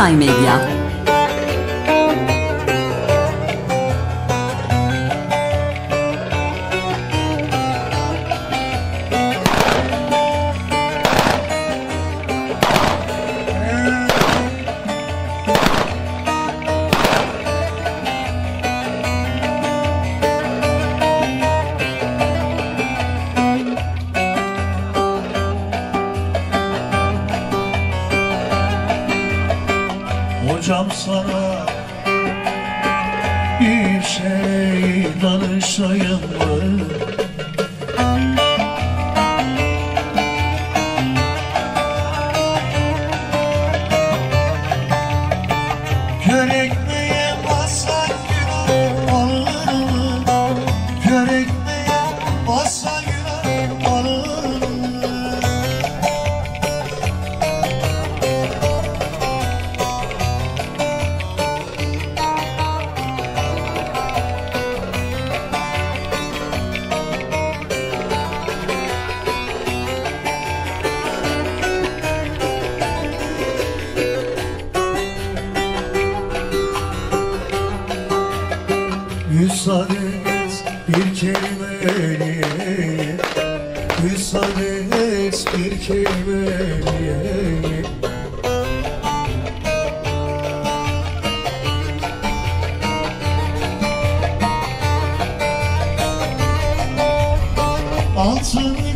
Akçay Medya. Bir şey danışayım mı? Müsaade bir kelimeye Müsaade bir kelimeye. Altın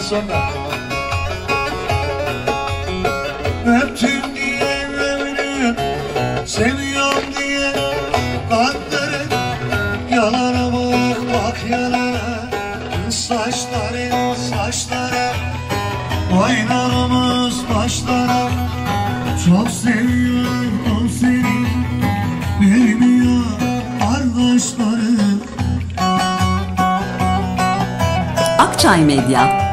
Sonra. Öptüm diye ömrü Seviyorum diye kandırın Yalana bak bak yalana Saçların saçlara Oynarımız başlara. Çok seviyorum seni. Bilmiyor arkadaşlarım Akçay Medya.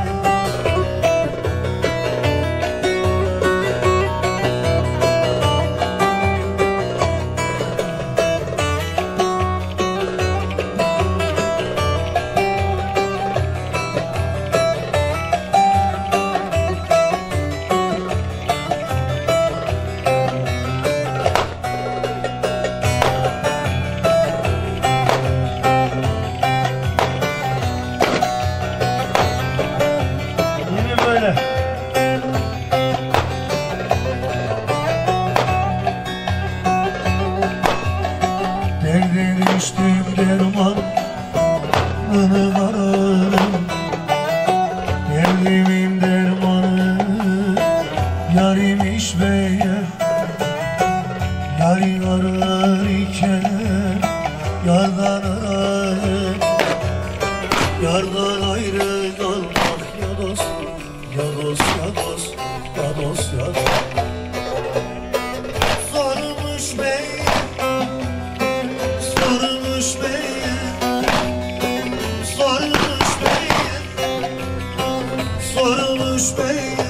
beni. Derdin düştüm derman Anım ararım Derdimin dermanı Yarim iş beyler Yarim ararım space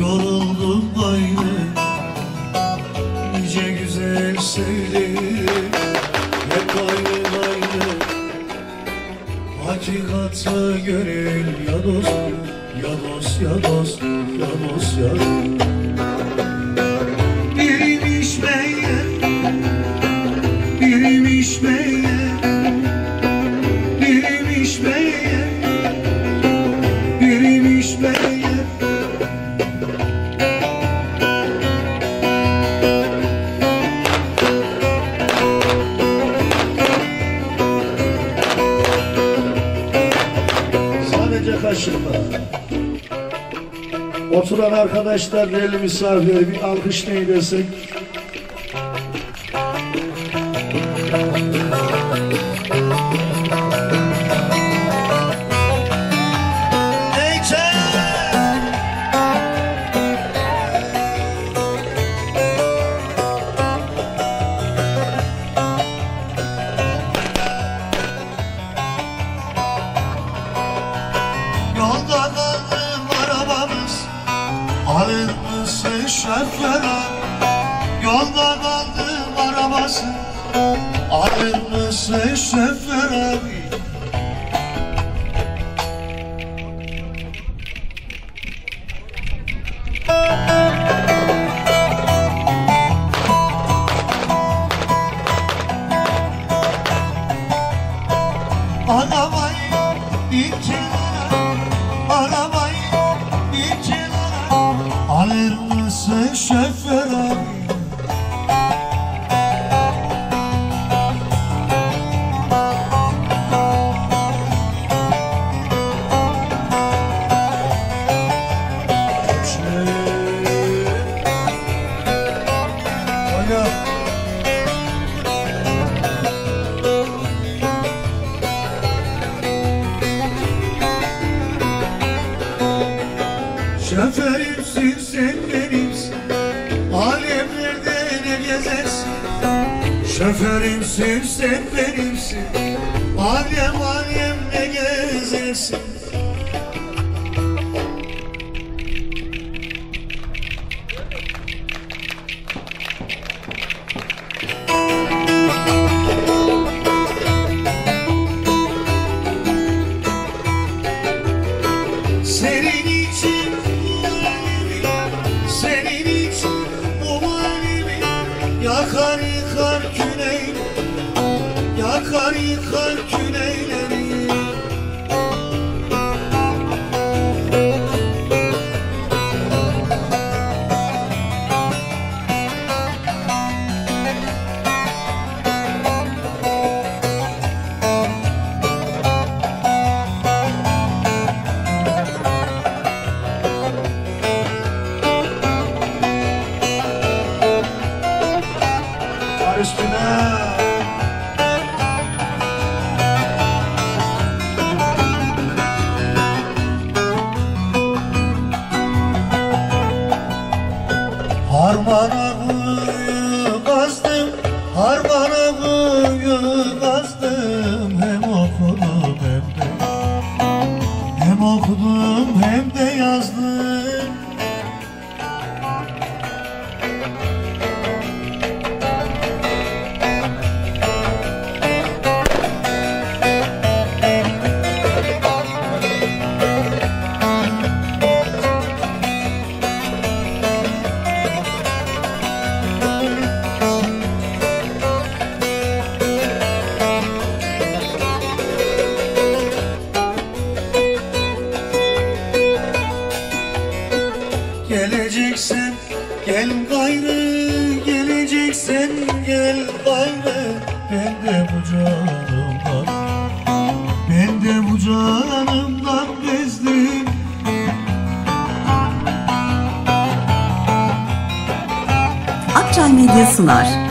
Yoruldum gayrı Nice güzel sevdim. Hep gayrı gayrı Hakikatı gönül ya dost Ya dost ya dost Ya dost ya dost. Biriymiş meğer Biriymiş meğer Kaşınma. Oturan arkadaşlar değerli misafirleri bir alkış neylesin. Şoför abi? Arabayı bir kenara Arabayı bir kenara Alır şoför abi? Şoförümsün sen benimsin Alem alem ne gezersin? Senin için Tarikat küneyde canımdan bezdim Akçay Medya sunar.